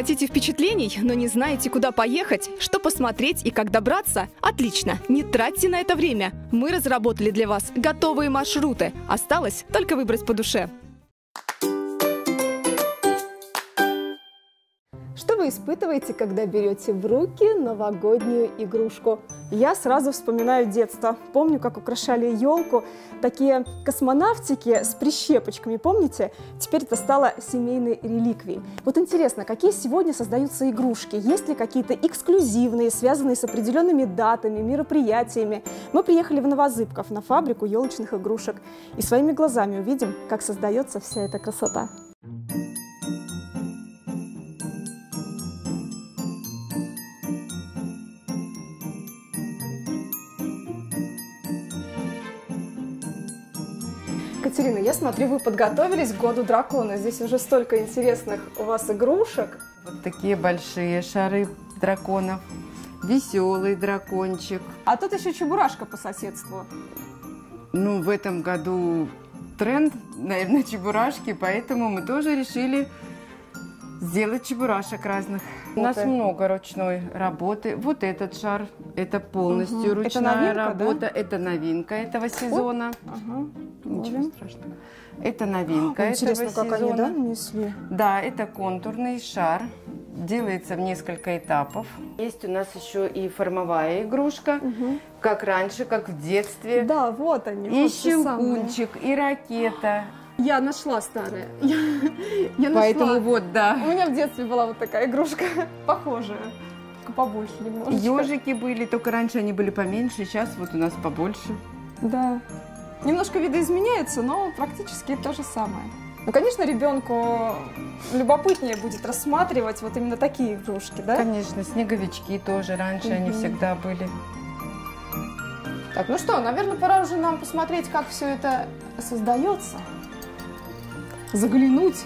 Хотите впечатлений, но не знаете, куда поехать, что посмотреть и как добраться? Отлично, не тратьте на это время. Мы разработали для вас готовые маршруты. Осталось только выбрать по душе. Что вы испытываете, когда берете в руки новогоднюю игрушку? Я сразу вспоминаю детство. Помню, как украшали елку. Такие космонавтики с прищепочками, помните? Теперь это стало семейной реликвией. Вот интересно, какие сегодня создаются игрушки? Есть ли какие-то эксклюзивные, связанные с определенными датами, мероприятиями? Мы приехали в Новозыбков на фабрику елочных игрушек и своими глазами увидим, как создается вся эта красота. Катерина, я смотрю, вы подготовились к году дракона. Здесь уже столько интересных у вас игрушек. Вот такие большие шары драконов. Веселый дракончик. А тут еще чебурашка по соседству. Ну, в этом году тренд, наверное, чебурашки, поэтому мы тоже решили сделать чебурашек разных. У нас это. много ручной работы. Вот этот шар, это полностью. Это ручная новинка, да? работа. Это новинка этого сезона. Ага. Ничего страшного. Это новинка Ой, этого Интересно, как сезона. они, да, нанесли? Да, это контурный шар. Делается в несколько этапов. Есть у нас еще и формовая игрушка, как раньше, как в детстве. Да, вот они. И вот щелкунчик, и ракета. Я нашла старые. Я, я нашла. Поэтому вот, да. У меня в детстве была вот такая игрушка, похожая. Только побольше немножечко. Ежики были, только раньше они были поменьше, сейчас вот у нас побольше. Да. Немножко видоизменяется, но практически то же самое. Ну, конечно, ребенку любопытнее будет рассматривать вот именно такие игрушки, да? Конечно, снеговички тоже раньше они Мгм. всегда были. Так, ну что, наверное, пора уже нам посмотреть, как все это создается. Заглянуть,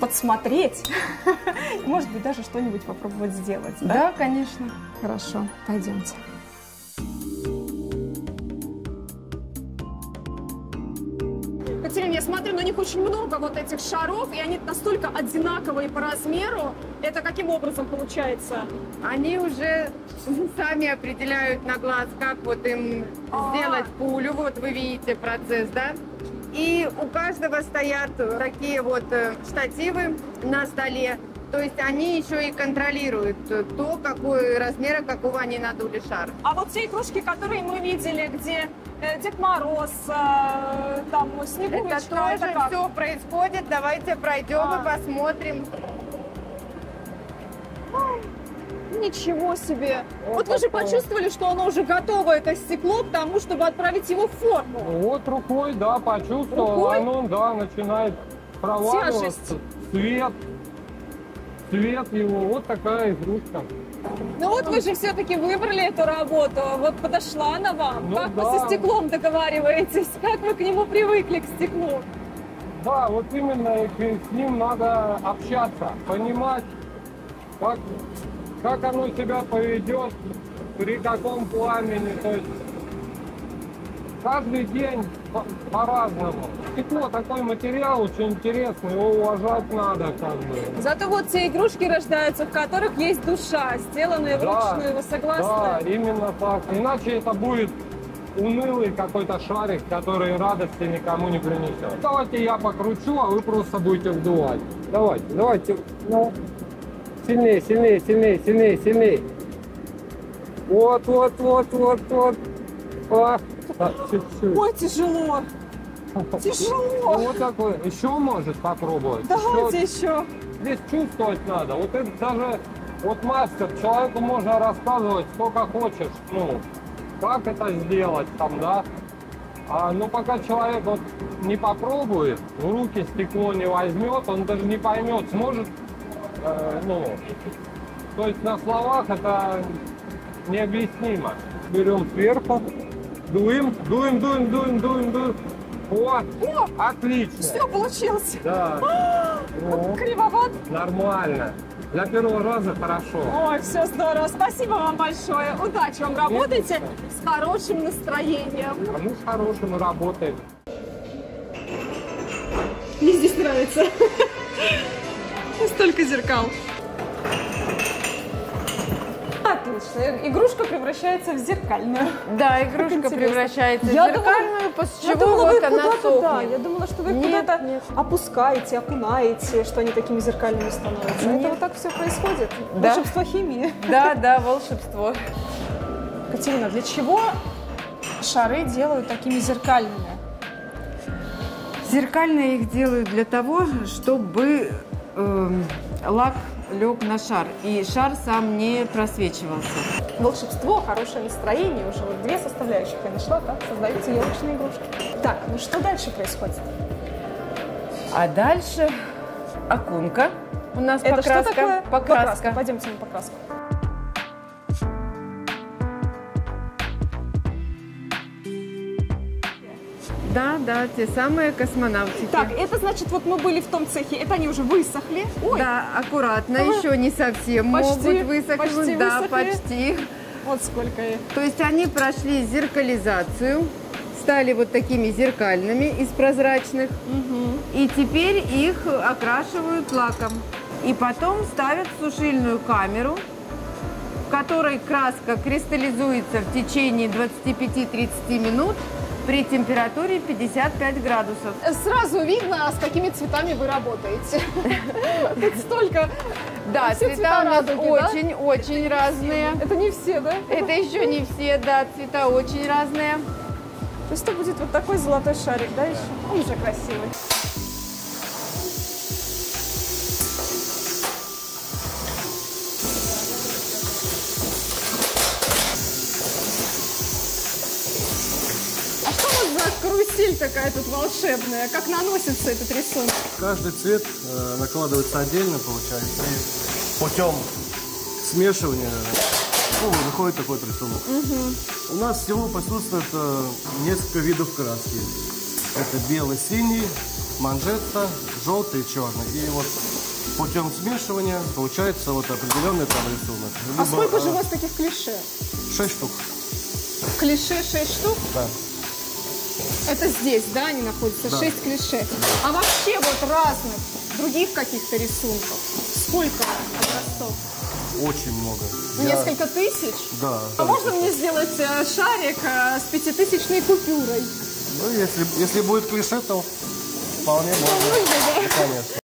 подсмотреть. Может быть, даже что-нибудь попробовать сделать. Да? Да, конечно. Хорошо, пойдемте. Них очень много вот этих шаров, и они настолько одинаковые по размеру. Это каким образом получается? Они уже сами определяют на глаз, как вот им А. сделать пулю. Вот вы видите процесс, да? И у каждого стоят такие вот э, штативы на столе. То есть они еще и контролируют то, какой размера, какого они надули шар. А вот те игрушки, которые мы видели, где Дед Мороз, э, там Снегурочка, Это тоже как? все происходит. Давайте пройдем А. и посмотрим. Ничего себе! Вот, Вот вы же почувствовали, что оно уже готово, это стекло, к тому, чтобы отправить его в форму. Вот рукой, да, почувствовал, Рукой? оно, да, начинает проваливаться. Тяжесть. Цвет, цвет его, вот такая игрушка. Ну вот вы же все-таки выбрали эту работу, вот подошла она вам. Ну как вы да. со стеклом договариваетесь? Как вы к нему привыкли, к стеклу? Да, вот именно с ним надо общаться, понимать, как, как оно себя поведет, при каком пламени, то есть каждый день по- по-разному. Стекло такой материал очень интересный, его уважать надо как бы. Зато вот те игрушки рождаются, в которых есть душа, сделанные Да, вручную. Вы Да, согласны? именно так. Иначе это будет унылый какой-то шарик, который радости никому не принесет. Давайте я покручу, а вы просто будете вдувать. Давайте, давайте. Ну, сильнее, сильнее, сильнее, сильнее, сильнее. Вот, вот, вот, вот, вот. А, а, чуть-чуть. Ой, тяжело. Тяжело. вот такой. Еще может попробовать. Давайте Еще еще. Здесь чувствовать надо. Вот это даже вот мастер, человеку можно рассказывать сколько хочешь, ну, как это сделать там, да. А, ну, пока человек вот не попробует, в руки стекло не возьмет, он даже не поймет, сможет, э, ну, то есть на словах это необъяснимо. Берем сверху, дуем, дуем, дуем, дуем, дуем, дуем. Вот, О, отлично. все получилось. Да. Ну. Кривоват. Нормально. Для первого раза хорошо. Ой, все здорово. Спасибо вам большое. Удачи вам. Работайте с хорошим настроением. А мы с хорошим работаем. Мне здесь нравится. Столько зеркал. Отлично. Игрушка превращается в зеркальную. Да, игрушка превращается в Я думала- зеркальную, после Я чего думала, вы вот она куда-то, да, сохнет. я думала, что вы Нет, куда-то нет. опускаете, окунаете, что они такими зеркальными становятся. Это вот так все происходит. Да. Волшебство химии. Да, да, волшебство. Катерина, для чего шары делают такими зеркальными? Зеркальные их делают для того, чтобы эм, лак лег на шар, и шар сам не просвечивался. Волшебство, хорошее настроение, уже вот две составляющих я нашла, так создаются елочные игрушки. Так, ну что дальше происходит? А дальше окунка. У нас Это покраска. что такое? Покраска. Пойдемте на покраску. Да, да, те самые космонавтики. Так, это значит, вот мы были в том цехе, это они уже высохли. Ой, Да, аккуратно, Ага. еще не совсем Почти, могут высохнуть. почти да, высохли. почти. вот сколько их. То есть они прошли зеркализацию, стали вот такими зеркальными из прозрачных, и теперь их окрашивают лаком. И потом ставят в сушильную камеру, в которой краска кристаллизуется в течение 25-30 минут при температуре 55 градусов. Сразу видно, с какими цветами вы работаете. Тут столько. Да, Все цвета цвета у нас да? очень-очень разные. Это не все, да? Это еще не все, да, цвета очень разные. То есть это будет вот такой золотой шарик, да, еще? Он уже красивый. Карусель такая тут волшебная? Как наносится этот рисунок? Каждый цвет э, накладывается отдельно, получается, и путем смешивания ну, выходит такой рисунок. У нас всего присутствует э, несколько видов краски. Это белый, синий, манжетта, желтый и черный. И вот путем смешивания получается вот определенный там рисунок. А Либо, сколько же э, у вас таких клише? Шесть штук, Клише 6 штук? да. Это здесь, да, они находятся? Да. Шесть клише. А вообще вот разных других каких-то рисунков? Сколько образцов? Очень много. Я- Несколько тысяч? Да. А можно мне сделать э, шарик э, с пятитысячной купюрой? Ну, если, если будет клише, то вполне можно. Конечно.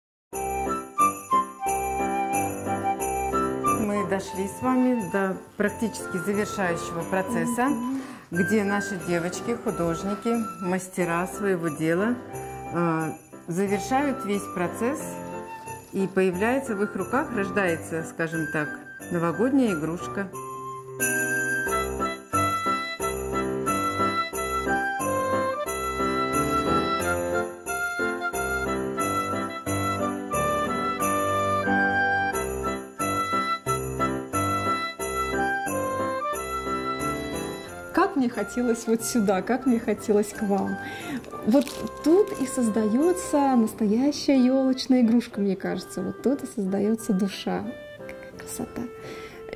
Мы дошли с вами до практически завершающего процесса, где наши девочки, художники, мастера своего дела э, завершают весь процесс, и появляется в их руках, рождается, скажем так, новогодняя игрушка. Мне хотелось вот сюда, как мне хотелось к вам. Вот тут и создается настоящая елочная игрушка, мне кажется. Вот тут и создается душа. Какая красота.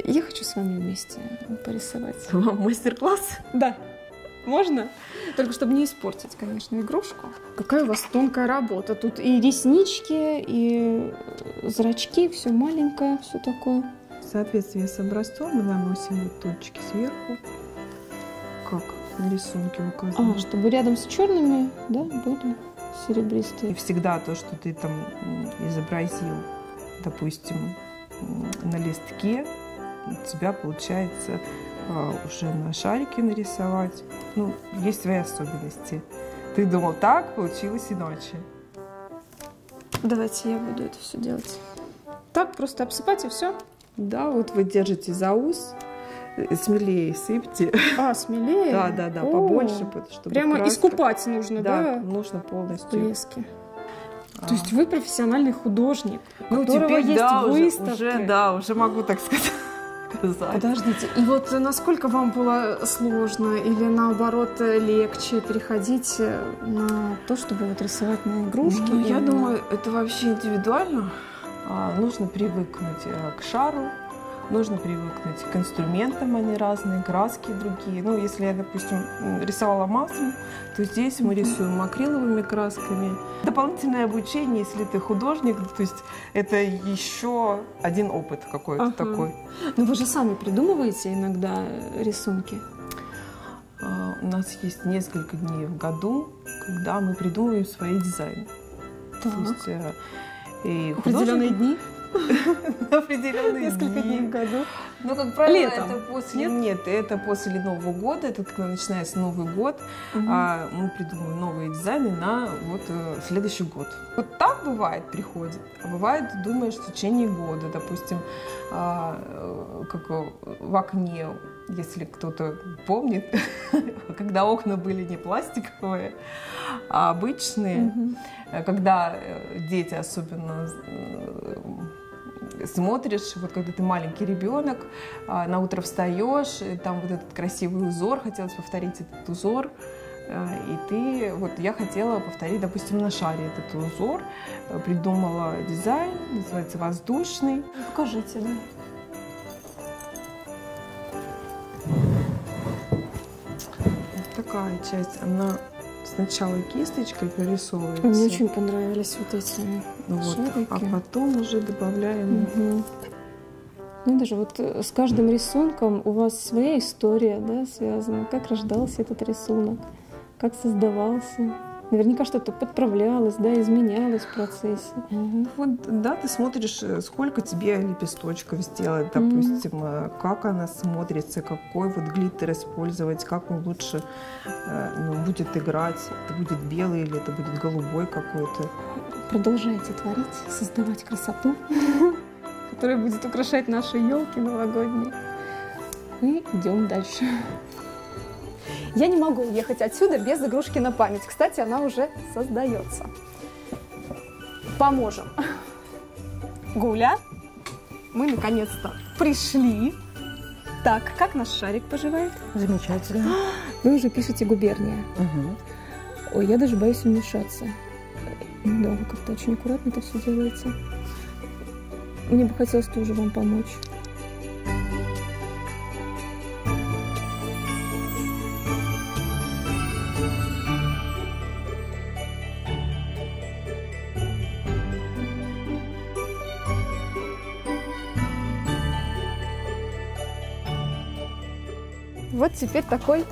Я хочу с вами вместе порисовать. Вам мастер-класс? Да. Можно? Только чтобы не испортить, конечно, игрушку. Какая у вас тонкая работа. Тут и реснички, и зрачки, все маленькое, все такое. В соответствии с образцом мы наносим вот точки сверху, на рисунке указано. А, чтобы рядом с черными, да, были серебристые. И всегда то, что ты там изобразил, допустим, на листке, у тебя получается а, уже на шарике нарисовать. Ну, есть свои особенности. Ты думал так, получилось иначе. Давайте я буду это все делать. Так, просто обсыпать и все. Да, вот вы держите за ус, смелее сыпьте. А, смелее. Да, да, да, О, побольше, чтобы Прямо краска- искупать нужно, Да, да? нужно полностью. Блески. А. То есть вы профессиональный художник, у Ну, которого теперь есть да, выставки. уже, да, уже могу так сказать. Подождите, и вот насколько вам было сложно или наоборот легче переходить на то, чтобы вот рисовать на игрушки? Ну, я думаю, это вообще индивидуально. А, нужно привыкнуть э, к шару, нужно привыкнуть к инструментам, они разные, краски другие. Ну, если я, допустим, рисовала маслом, то здесь мы рисуем акриловыми красками. Дополнительное обучение, если ты художник, то есть это еще один опыт какой-то Ага. такой. Но вы же сами придумываете иногда рисунки. А, У нас есть несколько дней в году, когда мы придумываем свои дизайны. То есть, э, и Определенные художник- дни, определенные несколько дней в году. Ну, как правило, Летом. это после... Нет? это после Нового года, это когда начинается Новый год, а, мы придумываем новые дизайны на вот э, следующий год. Вот так бывает, приходит, а бывает, думаешь, в течение года, допустим, а, э, как э, в окне, если кто-то помнит, когда окна были не пластиковые, а обычные, Э, когда э, дети особенно смотришь, вот когда ты маленький ребенок, а, на утро встаешь, там вот этот красивый узор, хотелось повторить этот узор, э, и ты, вот я хотела повторить, допустим, на шаре этот узор, э, придумала дизайн, называется воздушный, Покажите, да. Вот такая часть, она сначала кисточкой прорисовывается, Мне очень понравились вот эти. вот, а потом уже добавляем Мгм. Ну, даже вот э, с каждым рисунком у вас своя история, да, связана. Как рождался этот рисунок, как создавался. Наверняка что-то подправлялось, да, изменялось в процессе. Мгм. Вот, да, ты смотришь, э, сколько тебе лепесточков сделать, допустим, э, как она смотрится, какой вот глиттер использовать, как он лучше э, ну, будет играть, это будет белый или это будет голубой какой-то. Продолжайте творить, создавать красоту, которая будет украшать наши елки новогодние. И идем дальше. Я не могу уехать отсюда без игрушки на память. Кстати, она уже создается. Поможем. Гуля, мы наконец-то пришли. Так, как наш шарик поживает? Замечательно. Вы уже пишете губерния. Мгм. Ой, я даже боюсь вмешаться. Да, вы как-то очень аккуратно это все делаете. Мне бы хотелось тоже вам помочь. Вот теперь такой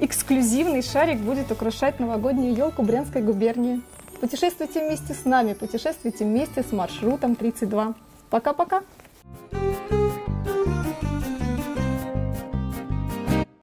эксклюзивный шарик будет украшать новогоднюю елку Брянской губернии. Путешествуйте вместе с нами, путешествуйте вместе с маршрутом 32. Пока-пока!